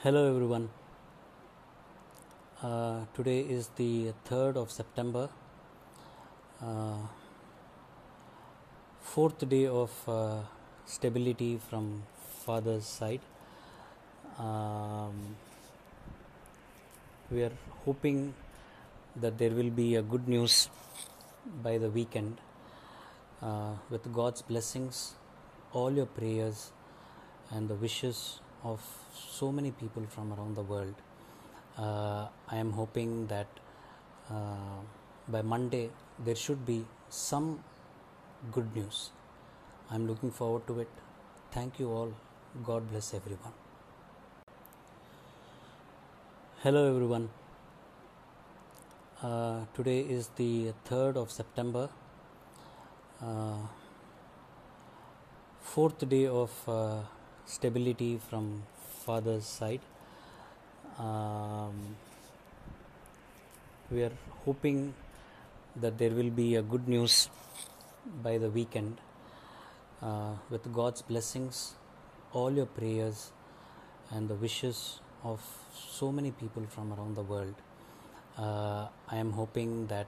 Hello everyone. Uh, today is the 3rd of September, uh, fourth day of uh, stability from father's side. Um, we are hoping that there will be a good news by the weekend. Uh, with God's blessings, all your prayers and the wishes of so many people from around the world. Uh, I am hoping that uh, by Monday there should be some good news. I'm looking forward to it. Thank you all. God bless everyone. Hello everyone. Uh, today is the 3rd of September, uh, fourth day of uh, stability from father's side. Um, we are hoping that there will be a good news by the weekend. Uh, with God's blessings, all your prayers and the wishes of so many people from around the world. Uh, I am hoping that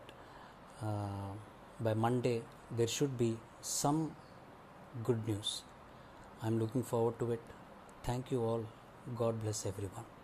uh, by Monday there should be some good news. I'm looking forward to it. Thank you all. God bless everyone.